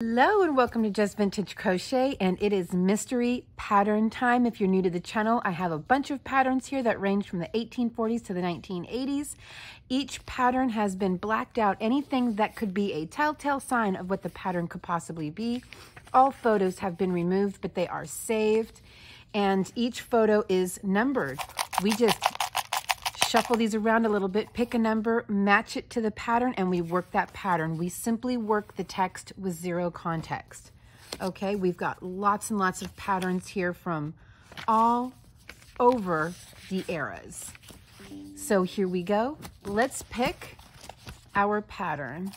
Hello and welcome to Just Vintage Crochet and it is mystery pattern time. If you're new to the channel, I have a bunch of patterns here that range from the 1840s to the 1980s. Each pattern has been blacked out. Anything that could be a telltale sign of what the pattern could possibly be. All photos have been removed, but they are saved and each photo is numbered. We just shuffle these around a little bit, pick a number, match it to the pattern, and we work that pattern. We simply work the text with zero context. Okay, we've got lots and lots of patterns here from all over the eras. So here we go. Let's pick our pattern.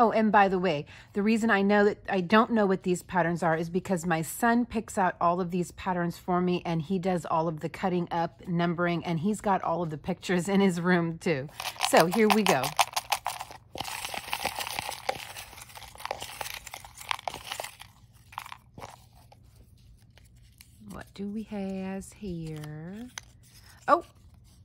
Oh, and by the way, the reason I know that I don't know what these patterns are is because my son picks out all of these patterns for me and he does all of the cutting up, numbering, and he's got all of the pictures in his room too. So here we go. What do we have here? Oh,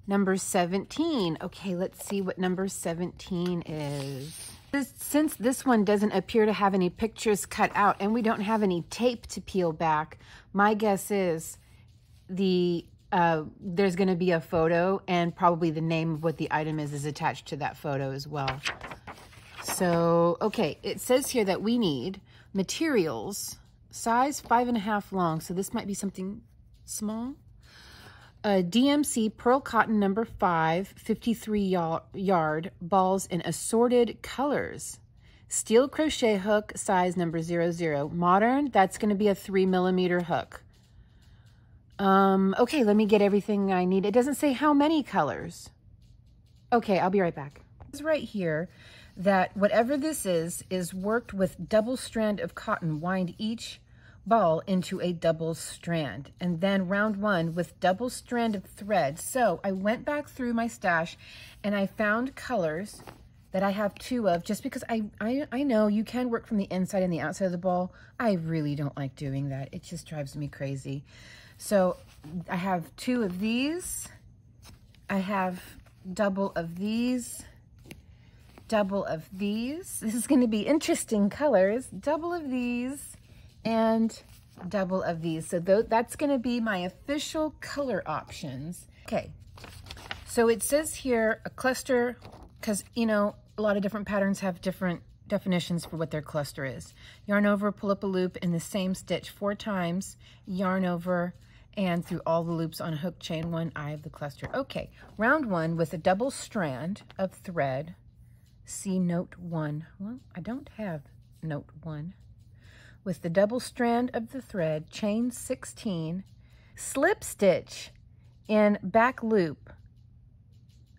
number 17. Okay, let's see what number 17 is. Since this one doesn't appear to have any pictures cut out and we don't have any tape to peel back, my guess is the uh, there's going to be a photo and probably the name of what the item is is attached to that photo as well. So, okay, it says here that we need materials, size five and a half long. So this might be something small a DMC Pearl Cotton number 5, 53 yard, balls in assorted colors. Steel crochet hook, size number 00. Modern, that's going to be a 3 millimeter hook. Um, okay, let me get everything I need. It doesn't say how many colors. Okay, I'll be right back. It's right here that whatever this is, is worked with double strand of cotton, wind each ball into a double strand and then round one with double strand of thread. So I went back through my stash and I found colors that I have two of just because I, I, I know you can work from the inside and the outside of the ball. I really don't like doing that. It just drives me crazy. So I have two of these. I have double of these, double of these. This is going to be interesting colors. Double of these, and double of these. So th that's going to be my official color options. Okay, so it says here a cluster, because, you know, a lot of different patterns have different definitions for what their cluster is. Yarn over, pull up a loop in the same stitch four times, yarn over, and through all the loops on a hook chain one eye of the cluster. Okay, round one with a double strand of thread, see note one. Well, I don't have note one with the double strand of the thread, chain 16, slip stitch in back loop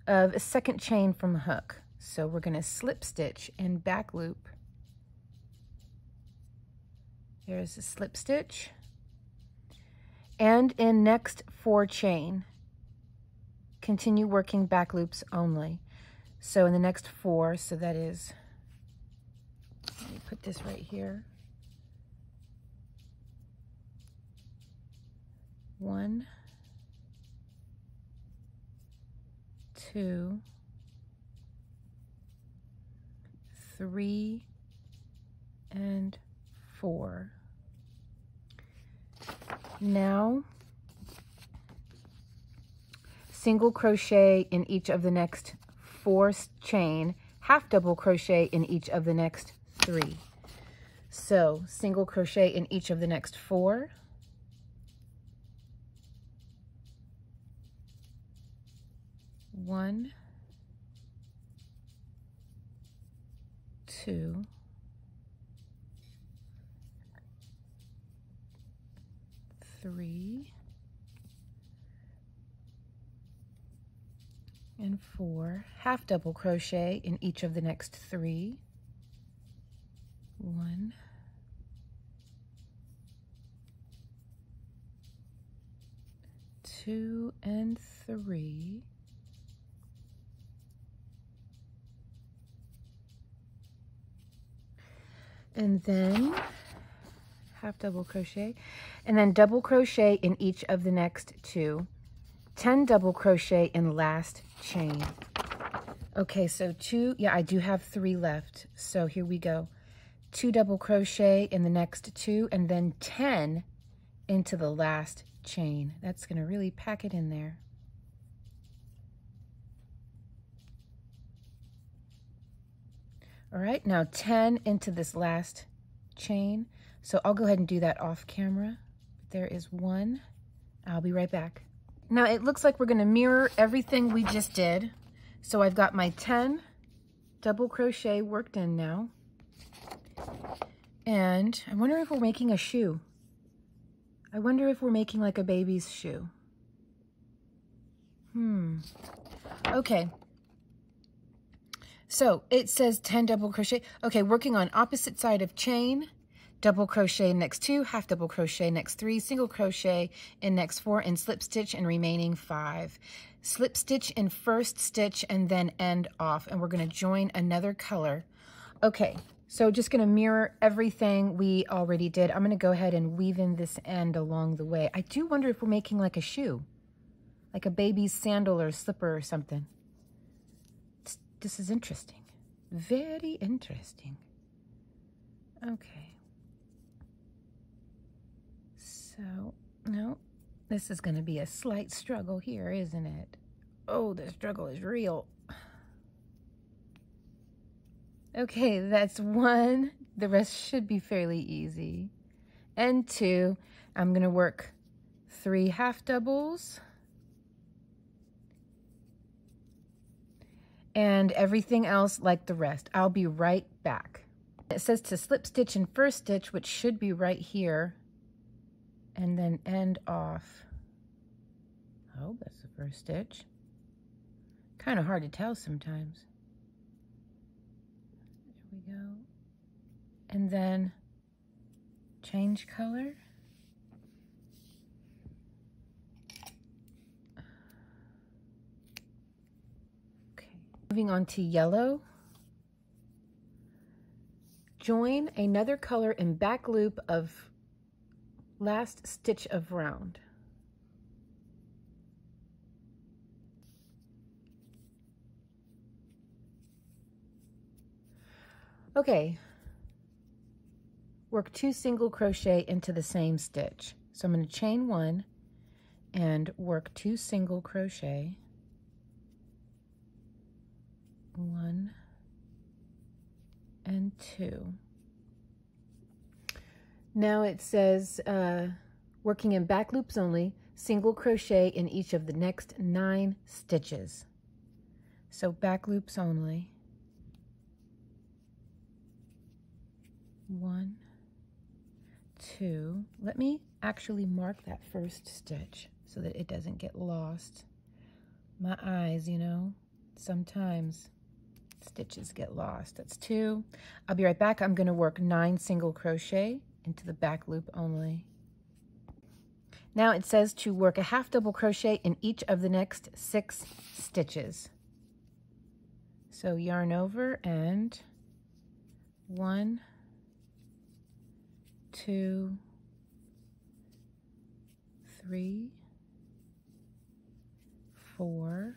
of a second chain from the hook. So we're going to slip stitch in back loop. There's a slip stitch. And in next four chain, continue working back loops only. So in the next four, so that is, let me put this right here. One, two, three, and four. Now, single crochet in each of the next four chain, half double crochet in each of the next three. So single crochet in each of the next four, one, two, three, and four. Half double crochet in each of the next three. One, two, and three. And then half double crochet and then double crochet in each of the next two 10 double crochet in last chain okay so two yeah I do have three left so here we go two double crochet in the next two, and then 10 into the last chain. That's gonna really pack it in there. All right, now 10 into this last chain. So I'll go ahead and do that off camera. There is one. I'll be right back. Now it looks like we're gonna mirror everything we just did. So I've got my 10 double crochet worked in now. And I wonder if we're making a shoe. I wonder if we're making like a baby's shoe. Hmm. Okay. So it says 10 double crochet. Okay, working on opposite side of chain, double crochet next two, half double crochet next three, single crochet in next four, and slip stitch in remaining five. Slip stitch in first stitch and then end off. And we're gonna join another color. Okay, so just gonna mirror everything we already did. I'm gonna go ahead and weave in this end along the way. I do wonder if we're making like a shoe, like a baby's sandal or slipper or something. This is interesting. Very interesting. Okay. So, no, this is going to be a slight struggle here, isn't it? Oh, the struggle is real. Okay, that's one. The rest should be fairly easy. And two, I'm going to work three half doubles. And everything else like the rest. I'll be right back. It says to slip stitch in first stitch, which should be right here, and then end off. Oh, that's the first stitch. Kind of hard to tell sometimes. There we go. And then change color. Moving on to yellow. Join another color in back loop of last stitch of round. Okay, work two single crochet into the same stitch. So I'm going to chain one and work two single crochet one and two. Now it says uh, working in back loops only, single crochet in each of the next nine stitches. So back loops only. One, two. Let me actually mark that first stitch so that it doesn't get lost. My eyes, you know, sometimes stitches get lost. That's two. I'll be right back. I'm going to work nine single crochet into the back loop only. Now it says to work a half double crochet in each of the next six stitches. So yarn over and one, two, three, four,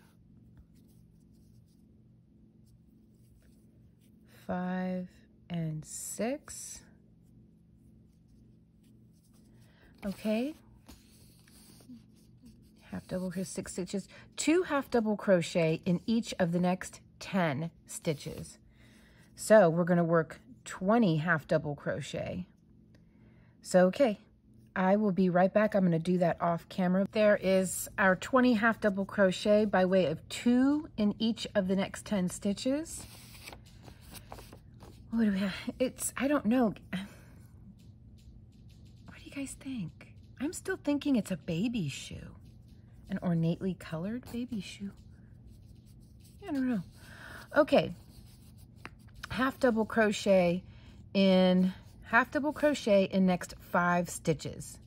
five, and six. Okay. Half double crochet, six stitches. Two half double crochet in each of the next 10 stitches. So we're going to work 20 half double crochet. So, okay, I will be right back. I'm going to do that off camera. There is our 20 half double crochet by way of two in each of the next 10 stitches. What do we have? It's, I don't know. What do you guys think? I'm still thinking it's a baby shoe. An ornately colored baby shoe. I don't know. Okay. Half double crochet in, half double crochet in next five stitches.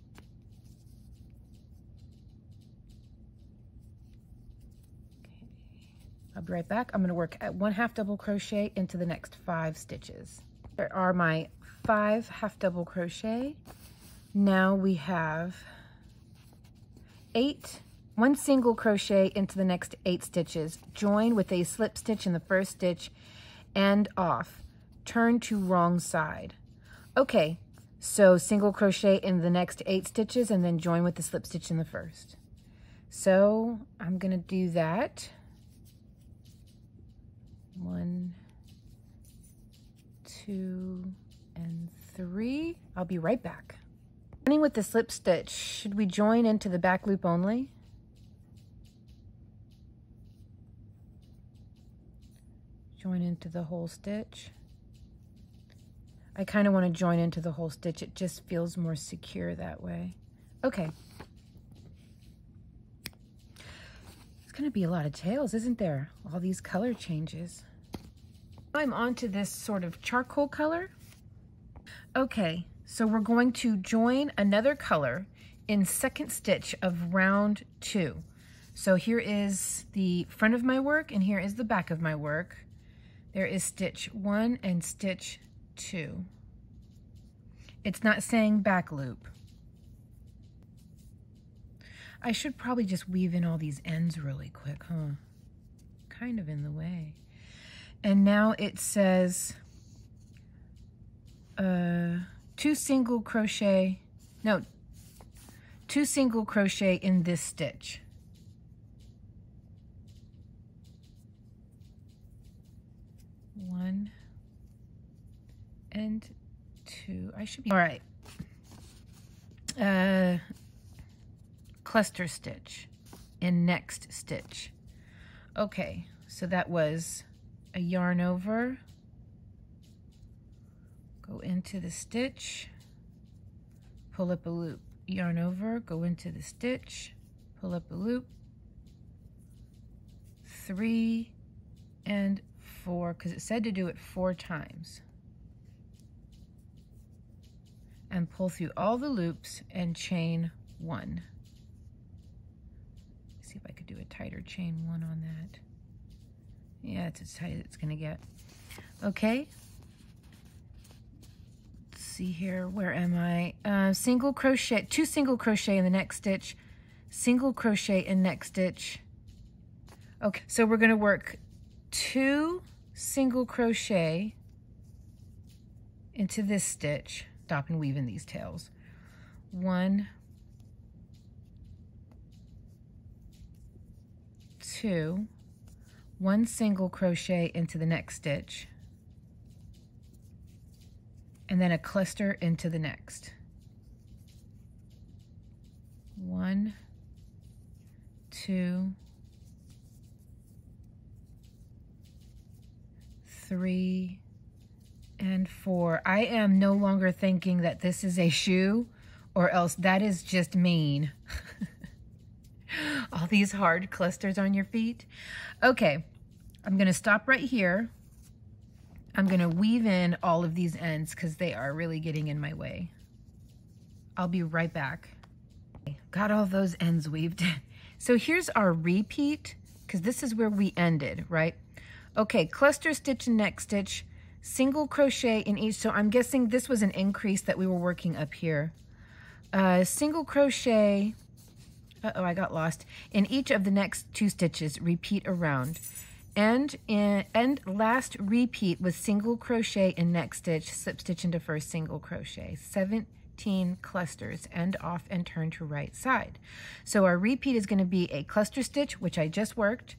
I'll be right back. I'm going to work at one half double crochet into the next five stitches. There are my five half double crochet. Now we have eight, one single crochet into the next eight stitches. Join with a slip stitch in the first stitch, and off. Turn to wrong side. Okay, so single crochet in the next eight stitches and then join with the slip stitch in the first. So I'm gonna do that. One, two, and three. I'll be right back. Running with the slip stitch, should we join into the back loop only? Join into the whole stitch. I kind of want to join into the whole stitch. It just feels more secure that way. Okay. It's going to be a lot of tails, isn't there? All these color changes. I'm onto this sort of charcoal color. Okay, so we're going to join another color in second stitch of round two. So here is the front of my work and here is the back of my work. There is stitch one and stitch two. It's not saying back loop. I should probably just weave in all these ends really quick, huh? Kind of in the way. And now it says uh, two single crochet, no, two single crochet in this stitch. One and two. I should be, all right. Uh, cluster stitch in next stitch. Okay, so that was a yarn over, go into the stitch, pull up a loop, yarn over, go into the stitch, pull up a loop, three and four, because it said to do it four times. And pull through all the loops and chain one. see if I could do a tighter chain one on that. Yeah, it's as tight as it's gonna get. Okay. Let's see here, where am I? Uh, single crochet, two single crochet in the next stitch, single crochet in next stitch. Okay, so we're gonna work two single crochet into this stitch, stop and weave in these tails. One, two, one single crochet into the next stitch and then a cluster into the next. One, two, three, and four. I am no longer thinking that this is a shoe or else that is just mean. all these hard clusters on your feet. Okay, I'm gonna stop right here. I'm gonna weave in all of these ends because they are really getting in my way. I'll be right back. Got all those ends weaved in. So here's our repeat because this is where we ended, right? Okay, cluster stitch and next stitch, single crochet in each. So I'm guessing this was an increase that we were working up here. Uh, single crochet uh-oh, I got lost. In each of the next two stitches, repeat around. And, in, and last repeat with single crochet in next stitch, slip stitch into first single crochet. 17 clusters, end off and turn to right side. So our repeat is gonna be a cluster stitch, which I just worked,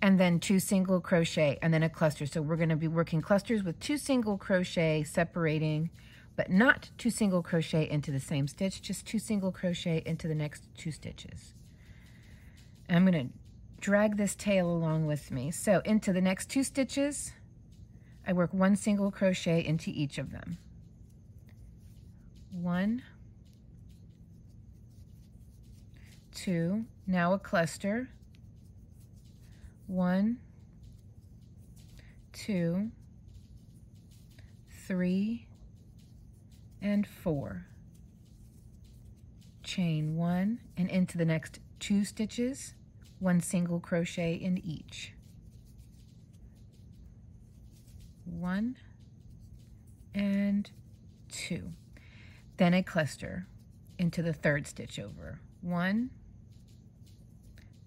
and then two single crochet, and then a cluster. So we're gonna be working clusters with two single crochet separating but not two single crochet into the same stitch, just two single crochet into the next two stitches. I'm going to drag this tail along with me. So into the next two stitches, I work one single crochet into each of them. One, two, now a cluster. One, two, three, and four. Chain one and into the next two stitches, one single crochet in each. One and two. Then a cluster into the third stitch over. One,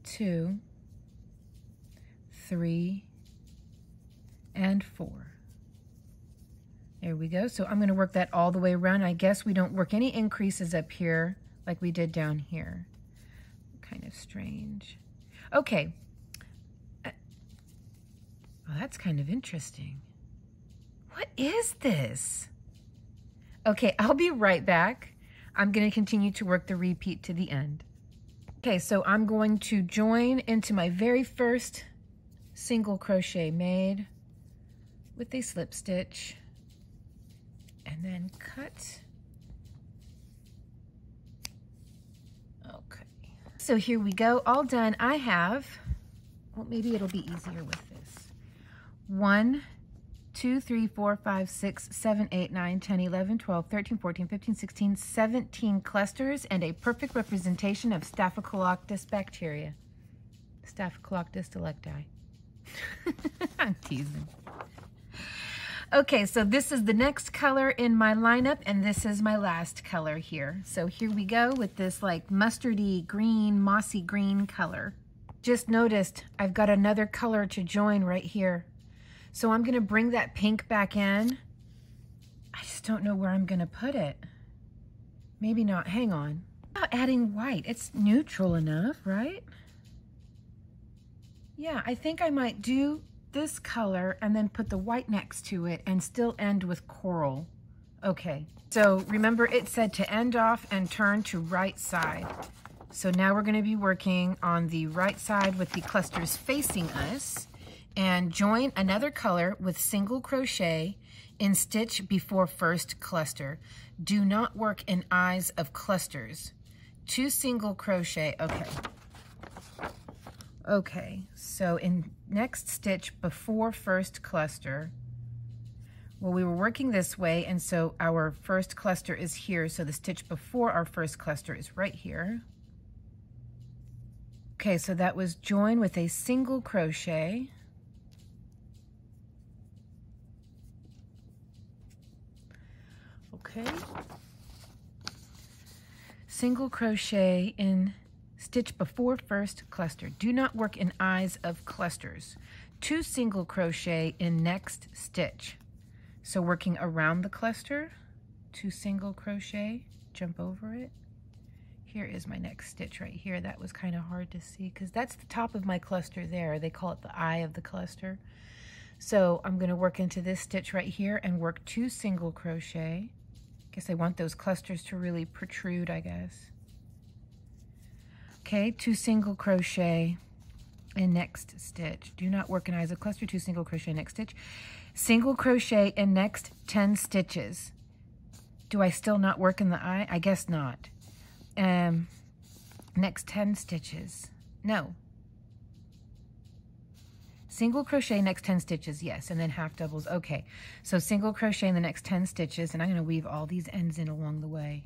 two, three, and four. There we go. So I'm going to work that all the way around. I guess we don't work any increases up here like we did down here. Kind of strange. Okay. Uh, well, that's kind of interesting. What is this? Okay, I'll be right back. I'm going to continue to work the repeat to the end. Okay, so I'm going to join into my very first single crochet made with a slip stitch and then cut. Okay, so here we go, all done. I have, well, maybe it'll be easier with this. One, 2, 3, 4, 5, 6, 7, 8, 9, 10, 11, 12, 13, 14, 15, 16, 17 clusters and a perfect representation of Staphylococcus bacteria. Staphylococcus delecti. I'm teasing. Okay, so this is the next color in my lineup, and this is my last color here. So here we go with this like mustardy green, mossy green color. Just noticed I've got another color to join right here. So I'm gonna bring that pink back in. I just don't know where I'm gonna put it. Maybe not, hang on. About adding white, it's neutral enough, right? Yeah, I think I might do this color and then put the white next to it and still end with coral. Okay, so remember it said to end off and turn to right side. So now we're gonna be working on the right side with the clusters facing us and join another color with single crochet in stitch before first cluster. Do not work in eyes of clusters. Two single crochet, okay. Okay, so in next stitch before first cluster, well, we were working this way, and so our first cluster is here, so the stitch before our first cluster is right here. Okay, so that was join with a single crochet. okay single crochet in stitch before first cluster. Do not work in eyes of clusters. Two single crochet in next stitch. So working around the cluster two single crochet jump over it. Here is my next stitch right here. That was kind of hard to see because that's the top of my cluster there. They call it the eye of the cluster. So I'm going to work into this stitch right here and work two single crochet. Guess I want those clusters to really protrude, I guess. Okay, two single crochet and next stitch. Do not work in eyes of cluster, two single crochet next stitch. Single crochet in next 10 stitches. Do I still not work in the eye? I guess not. Um, next 10 stitches. No, Single crochet next 10 stitches, yes, and then half doubles, okay. So single crochet in the next 10 stitches, and I'm gonna weave all these ends in along the way.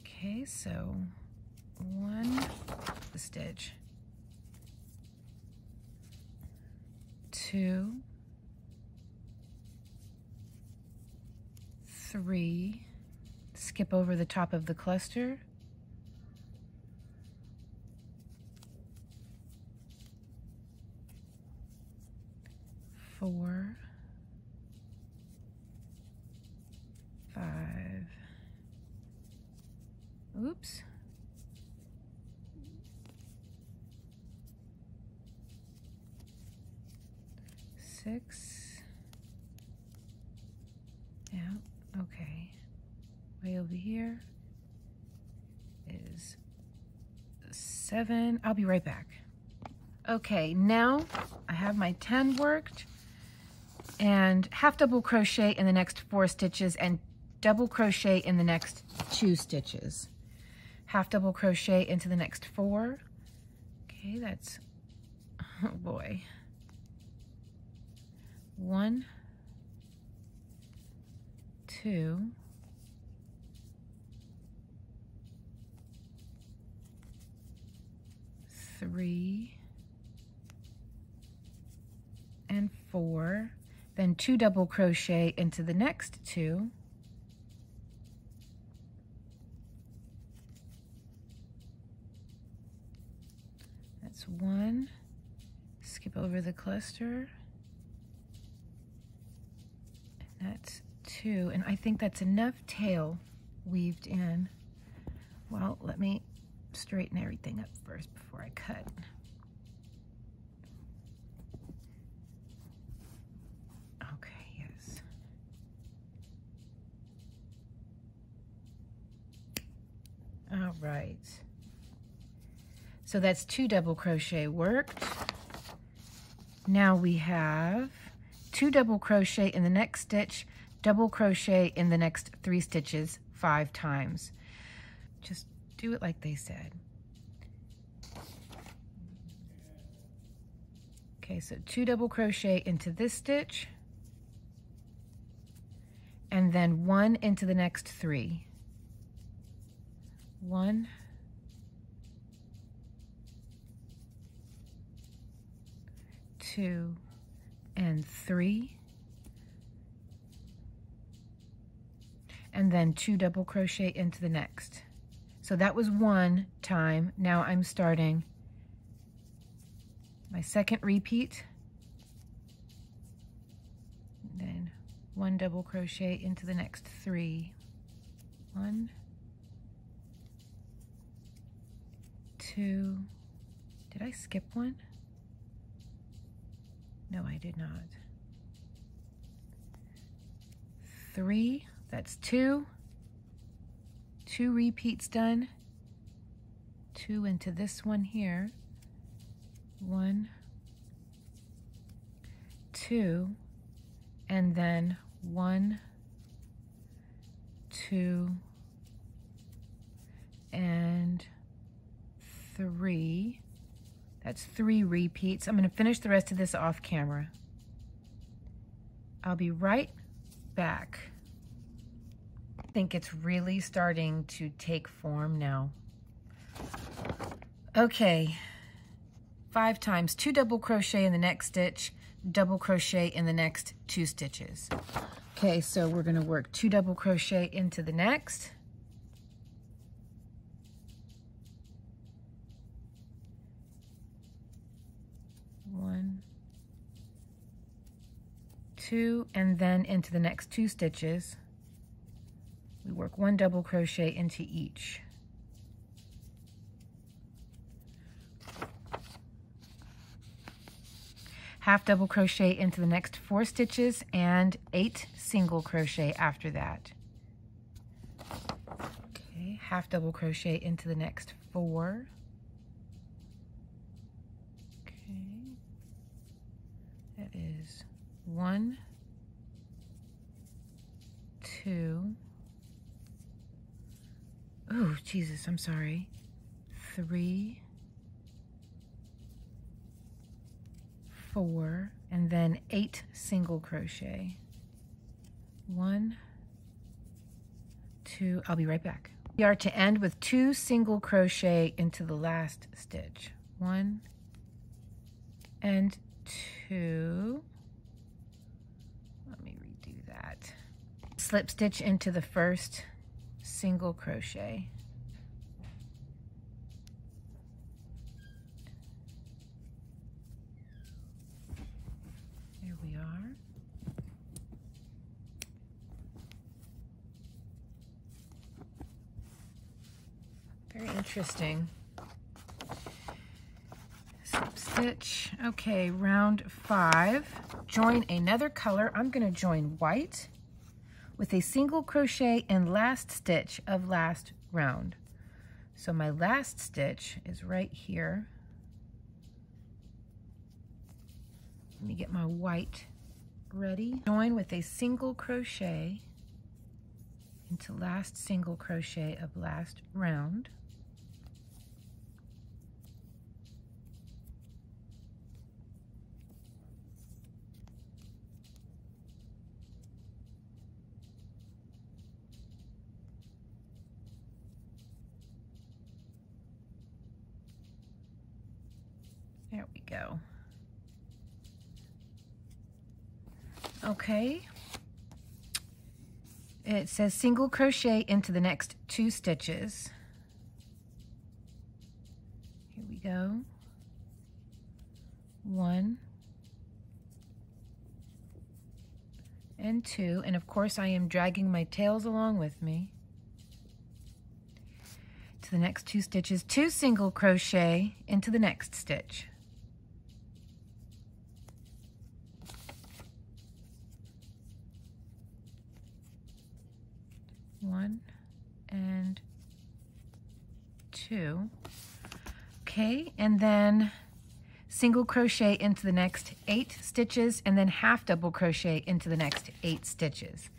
Okay, so one stitch, two, three, skip over the top of the cluster, four, five, oops, six, yeah, okay, way over here is seven, I'll be right back. Okay, now I have my 10 worked and half double crochet in the next four stitches and double crochet in the next two stitches. Half double crochet into the next four. Okay, that's, oh boy. One, two, three, and four. Then two double crochet into the next two. That's one. Skip over the cluster. That's two, and I think that's enough tail weaved in. Well, let me straighten everything up first before I cut. Okay, yes. All right. So that's two double crochet worked. Now we have two double crochet in the next stitch, double crochet in the next three stitches five times. Just do it like they said. Okay, so two double crochet into this stitch and then one into the next three. One, two, and three. And then two double crochet into the next. So that was one time. Now I'm starting my second repeat. then one double crochet into the next three. One, two, did I skip one? No, I did not. Three, that's two. Two repeats done. Two into this one here. One, two, and then one, two, and three. That's three repeats. I'm going to finish the rest of this off camera. I'll be right back. Think it's really starting to take form now. Okay, five times, two double crochet in the next stitch, double crochet in the next two stitches. Okay, so we're gonna work two double crochet into the next, one, two, and then into the next two stitches, work one double crochet into each. half double crochet into the next four stitches and eight single crochet after that. Okay, half double crochet into the next four. Okay, That is one, two, oh, Jesus, I'm sorry, three, four, and then eight single crochet. One, two, I'll be right back. We are to end with two single crochet into the last stitch. One and two. Let me redo that. Slip stitch into the first single crochet. There we are. Very interesting stitch. Okay, round five. Join another color. I'm to join white with a single crochet in last stitch of last round. So my last stitch is right here. Let me get my white ready. Join with a single crochet into last single crochet of last round. There we go. Okay. It says single crochet into the next two stitches. Here we go. One, and two. And of course I am dragging my tails along with me. To the next two stitches, two single crochet into the next stitch. One and two. Okay, and then single crochet into the next eight stitches and then half double crochet into the next eight stitches.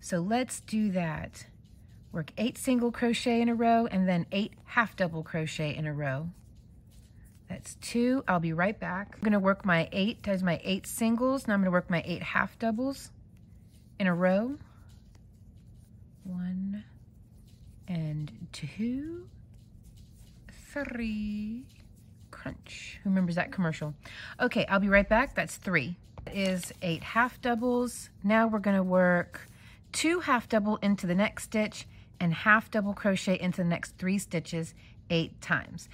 So let's do that. Work eight single crochet in a row and then eight half double crochet in a row. That's two. I'll be right back. I'm gonna work my eight times my eight singles. Now I'm gonna work my eight half doubles in a row. One and two, three, crunch. Who remembers that commercial? Okay, I'll be right back. That's three. That is eight half doubles. Now we're gonna work two half double into the next stitch and half double crochet into the next three stitches eight times.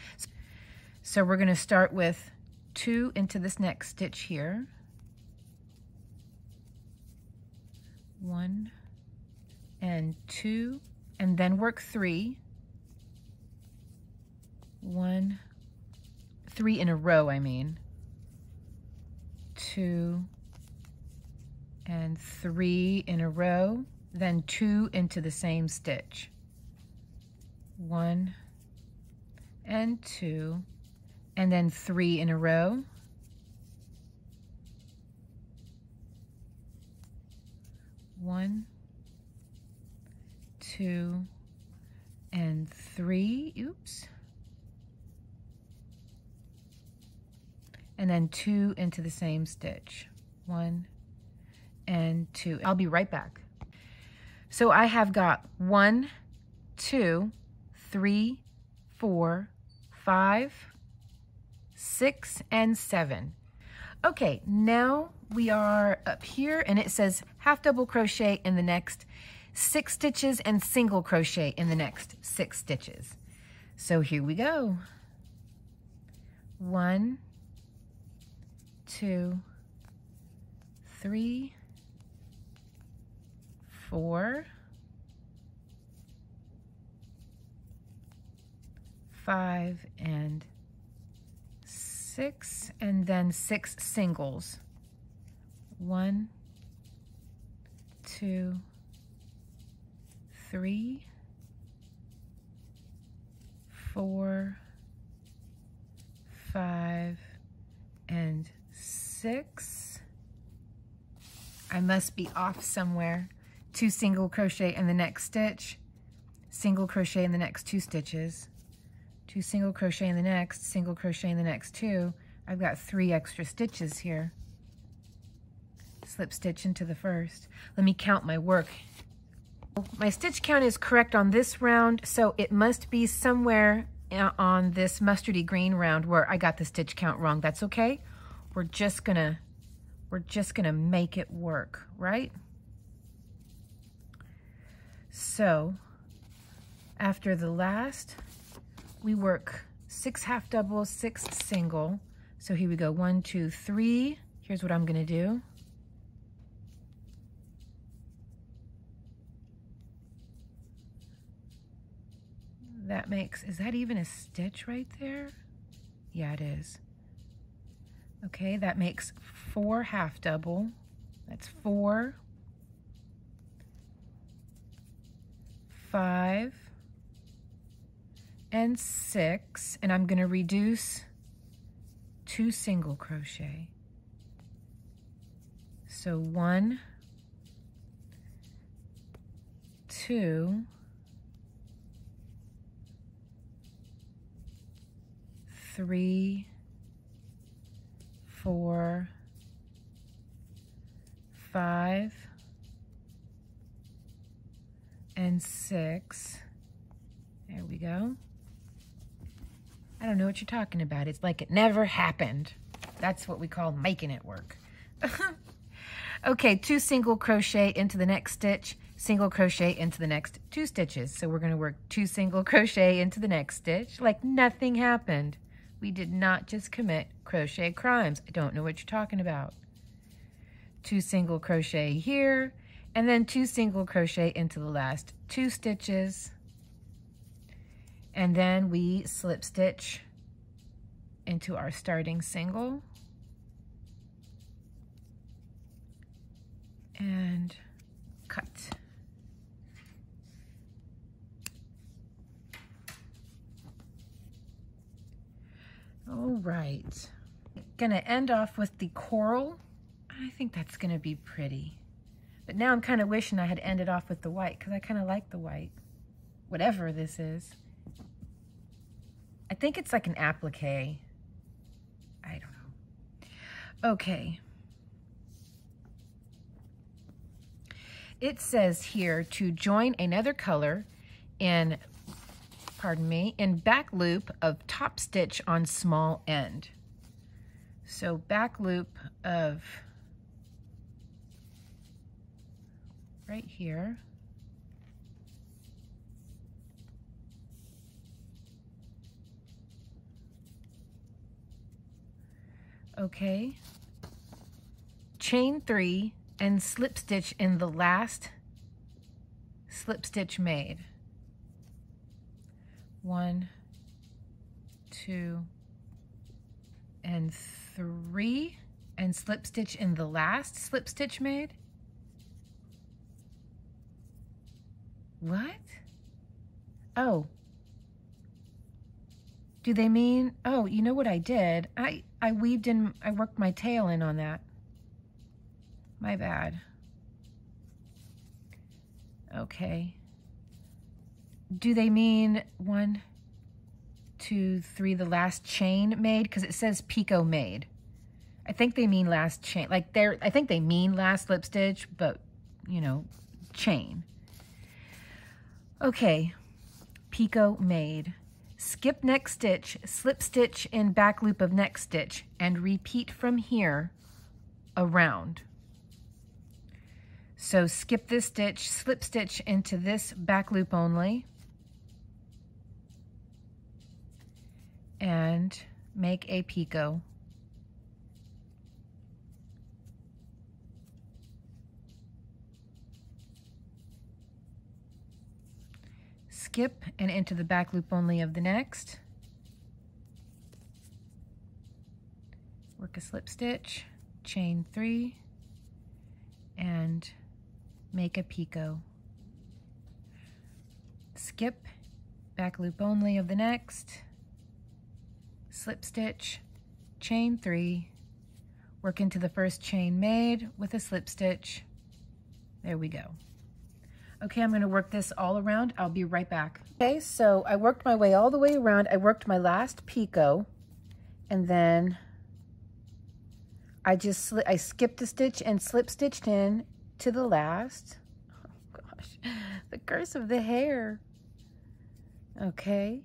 So we're gonna start with two into this next stitch here. One and two, and then work three. One, three in a row, I mean. Two and three in a row, then two into the same stitch. One and two, and then three in a row. One, two, and three. Oops. And then two into the same stitch. One and two. I'll be right back. So I have got one, two, three, four, five, six, and seven. Okay, now we are up here and it says half double crochet in the next six stitches and single crochet in the next six stitches. So here we go. One, two, three, four, five, and six, and then six singles. One, two, three, four, five, and six. I must be off somewhere. Two single crochet in the next stitch, single crochet in the next two stitches, two single crochet in the next, single crochet in the next two. I've got three extra stitches here. Slip stitch into the first. Let me count my work. My stitch count is correct on this round, so it must be somewhere uh, on this mustardy green round where I got the stitch count wrong. That's okay we're just gonna we're just gonna make it work, right? So after the last, we work six half doubles, six single. So here we go, one, two, three. Here's what I'm gonna do. That makes, is that even a stitch right there? Yeah, it is. Okay, that makes four half double. That's four, five, and six. And I'm going to reduce two single crochet. So one, two, three, four, five, and six. There we go. I don't know what you're talking about. It's like it never happened. That's what we call making it work. okay, two single crochet into the next stitch, single crochet into the next two stitches. So we're going to work two single crochet into the next stitch like nothing happened. We did not just commit crochet crimes. I don't know what you're talking about. two single crochet here, and then two single crochet into the last two stitches. And then we slip stitch into our starting single. And cut. All right, gonna end off with the coral. I think that's gonna be pretty. But now I'm kind of wishing I had ended off with the white because I kind of like the white, whatever this is. I think it's like an applique. I don't know. Okay. It says here to join another color in, pardon me, in back loop of top stitch on small end. So back loop of right here. Okay. Chain three and slip stitch in the last slip stitch made. One, two, and three, and slip stitch in the last slip stitch made. What? Oh. Do they mean, oh, you know what I did? I, I weaved in, I worked my tail in on that. My bad. Okay. Do they mean one, two, three, the last chain made? Because it says picot made. I think they mean last chain. Like they're, I think they mean last slip stitch, but, you know, chain. Okay, picot made. Skip next stitch, slip stitch in back loop of next stitch, and repeat from here around. So skip this stitch, slip stitch into this back loop only, and make a picot. skip and into the back loop only of the next. Work a slip stitch, chain three, and make a picot. Skip, back loop only of the next, slip stitch, chain three, work into the first chain made with a slip stitch. There we go. Okay, I'm gonna work this all around. I'll be right back. Okay, so I worked my way all the way around. I worked my last picot and then I just, I skipped a stitch and slip stitched in to the last. Oh gosh, the curse of the hair. Okay.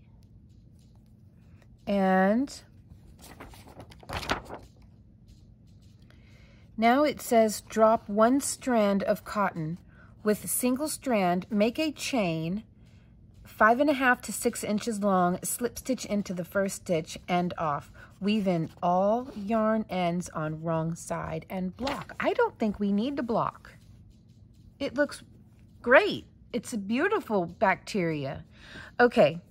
And now it says drop one strand of cotton with a single strand, make a chain five and a half to six inches long, slip stitch into the first stitch, and off. Weave in all yarn ends on wrong side and block. I don't think we need to block. It looks great. It's a beautiful bacteria. Okay.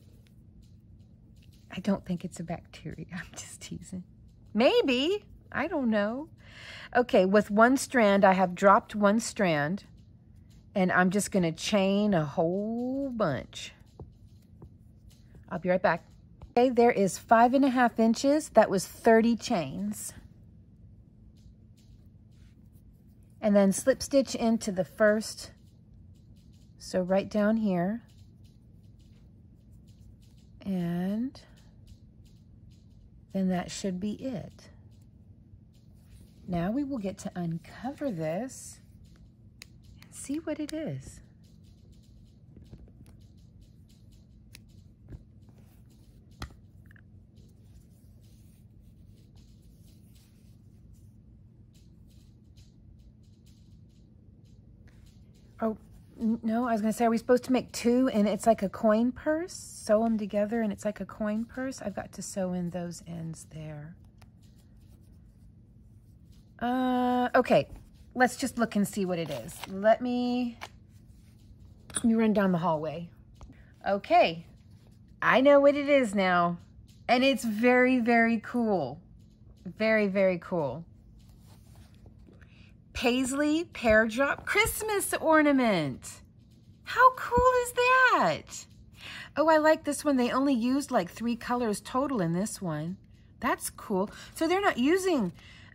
I don't think it's a bacteria. I'm just teasing. Maybe. I don't know. Okay, with one strand, I have dropped one strand. And I'm just going to chain a whole bunch. I'll be right back. Okay, there is five and a half inches. That was 30 chains. And then slip stitch into the first. So right down here. And then that should be it. Now we will get to uncover this and see what it is. Oh, no, I was going to say, are we supposed to make two and it's like a coin purse? Sew them together and it's like a coin purse? I've got to sew in those ends there. Uh, okay, let's just look and see what it is. Let me, let me run down the hallway. Okay, I know what it is now. And it's very, very cool. Very, very cool. Paisley Pear Drop Christmas ornament. How cool is that? Oh, I like this one. They only used like three colors total in this one. That's cool. So they're not using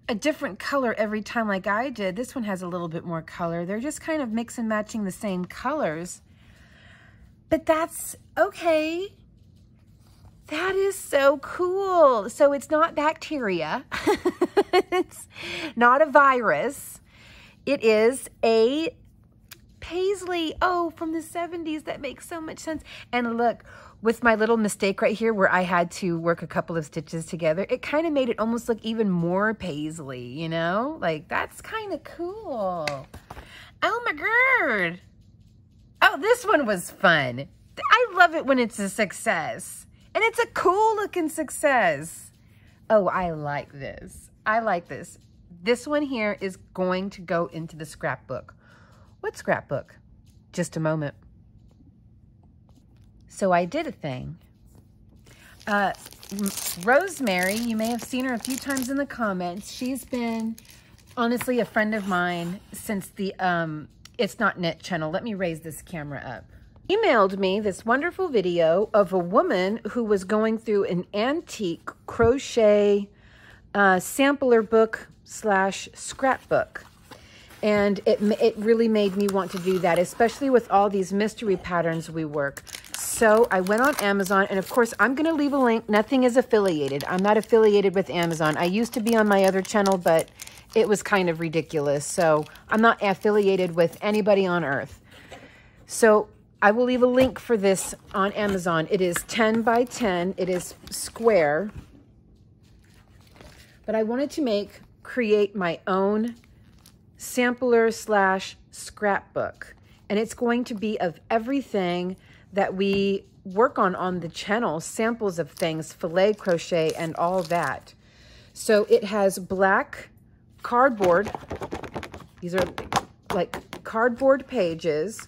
a different color every time like I did. This one has a little bit more color. They're just kind of mix and matching the same colors. But that's okay. That is so cool. So it's not bacteria. it's not a virus. It is a paisley. Oh, from the 70s. That makes so much sense. And look, with my little mistake right here where I had to work a couple of stitches together, it kind of made it almost look even more paisley, you know? Like, that's kind of cool. Oh my god. Oh, this one was fun. I love it when it's a success. And it's a cool looking success. Oh, I like this. I like this. This one here is going to go into the scrapbook. What scrapbook? Just a moment. So I did a thing. Uh, Rosemary, you may have seen her a few times in the comments. She's been, honestly, a friend of mine since the um, It's Not Knit channel. Let me raise this camera up. Emailed me this wonderful video of a woman who was going through an antique crochet uh, sampler book slash scrapbook. And it, it really made me want to do that, especially with all these mystery patterns we work. So I went on Amazon, and of course, I'm going to leave a link. Nothing is affiliated. I'm not affiliated with Amazon. I used to be on my other channel, but it was kind of ridiculous. So I'm not affiliated with anybody on earth. So I will leave a link for this on Amazon. It is 10 by 10. It is square. But I wanted to make create my own sampler slash scrapbook. And it's going to be of everything that we work on on the channel, samples of things, filet crochet and all that. So it has black cardboard. These are like cardboard pages.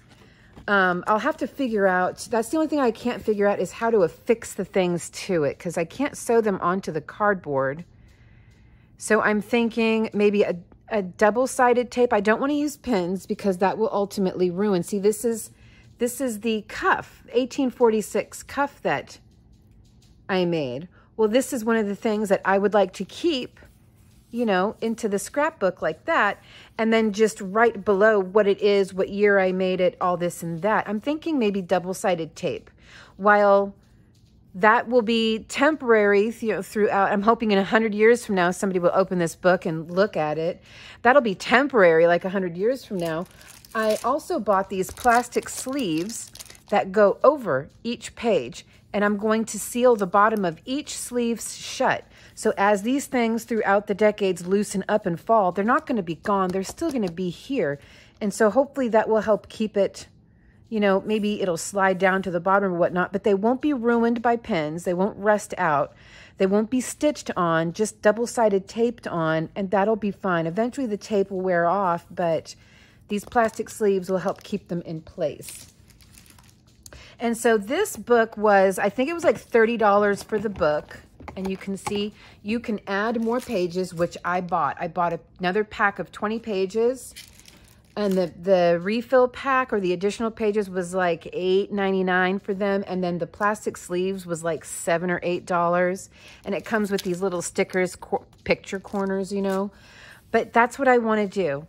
Um, I'll have to figure out, that's the only thing I can't figure out is how to affix the things to it because I can't sew them onto the cardboard. So I'm thinking maybe a, a double-sided tape. I don't want to use pins because that will ultimately ruin. See, this is this is the cuff, 1846 cuff that I made. Well, this is one of the things that I would like to keep, you know, into the scrapbook like that. And then just right below what it is, what year I made it, all this and that. I'm thinking maybe double-sided tape. While that will be temporary you know, throughout. I'm hoping in 100 years from now, somebody will open this book and look at it. That'll be temporary, like 100 years from now. I also bought these plastic sleeves that go over each page, and I'm going to seal the bottom of each sleeve shut. So as these things throughout the decades loosen up and fall, they're not going to be gone. They're still going to be here. And so hopefully that will help keep it you know, maybe it'll slide down to the bottom or whatnot, but they won't be ruined by pins. They won't rust out. They won't be stitched on, just double-sided taped on, and that'll be fine. Eventually the tape will wear off, but these plastic sleeves will help keep them in place. And so this book was, I think it was like $30 for the book. And you can see you can add more pages, which I bought. I bought another pack of 20 pages and the the refill pack or the additional pages was like $8.99 for them. And then the plastic sleeves was like seven or eight dollars. And it comes with these little stickers picture corners you know. But that's what I want to do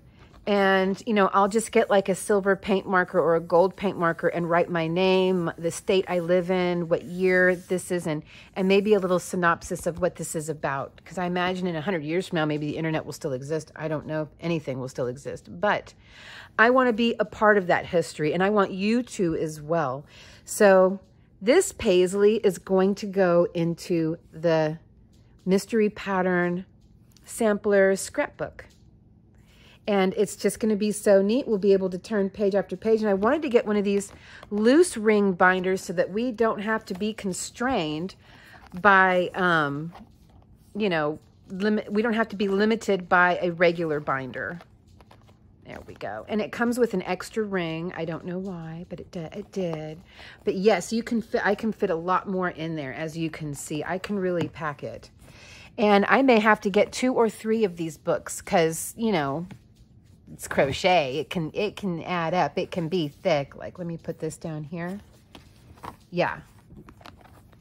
and you know I'll just get like a silver paint marker or a gold paint marker and write my name the state I live in what year this is and and maybe a little synopsis of what this is about because I imagine in 100 years from now maybe the internet will still exist I don't know if anything will still exist but I want to be a part of that history and I want you to as well. So this paisley is going to go into the mystery pattern sampler scrapbook. And it's just going to be so neat. We'll be able to turn page after page. And I wanted to get one of these loose ring binders so that we don't have to be constrained by, um, you know, limit. we don't have to be limited by a regular binder. There we go. And it comes with an extra ring. I don't know why, but it, it did. But yes, you can fit, I can fit a lot more in there, as you can see. I can really pack it. And I may have to get two or three of these books because, you know, it's crochet. It can, it can add up. It can be thick. Like, let me put this down here. Yeah.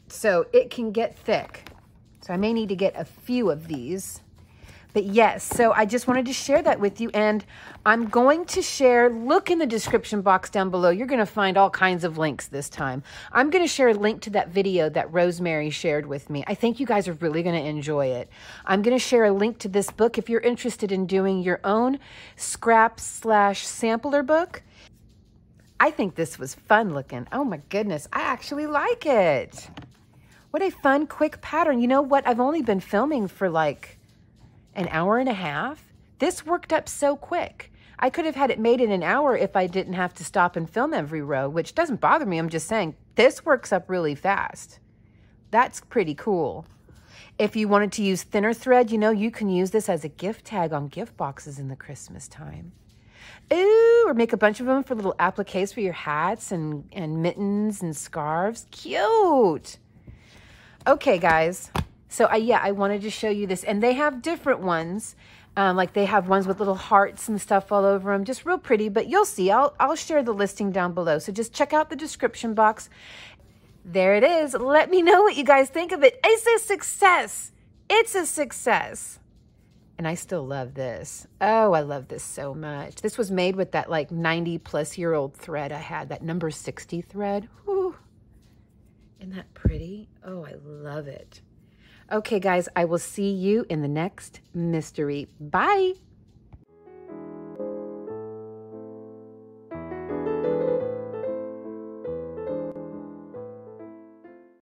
So it can get thick. So I may need to get a few of these. But yes, so I just wanted to share that with you. And I'm going to share, look in the description box down below. You're going to find all kinds of links this time. I'm going to share a link to that video that Rosemary shared with me. I think you guys are really going to enjoy it. I'm going to share a link to this book if you're interested in doing your own scrap slash sampler book. I think this was fun looking. Oh my goodness, I actually like it. What a fun, quick pattern. You know what? I've only been filming for like an hour and a half. This worked up so quick. I could have had it made in an hour if I didn't have to stop and film every row, which doesn't bother me. I'm just saying this works up really fast. That's pretty cool. If you wanted to use thinner thread, you know, you can use this as a gift tag on gift boxes in the Christmas time. Ooh, or make a bunch of them for little appliques for your hats and, and mittens and scarves. Cute. Okay, guys. So I, yeah, I wanted to show you this. And they have different ones. Um, like they have ones with little hearts and stuff all over them. Just real pretty, but you'll see. I'll, I'll share the listing down below. So just check out the description box. There it is. Let me know what you guys think of it. It's a success. It's a success. And I still love this. Oh, I love this so much. This was made with that like 90 plus year old thread I had, that number 60 thread. Whew. Isn't that pretty? Oh, I love it. Okay, guys, I will see you in the next mystery. Bye.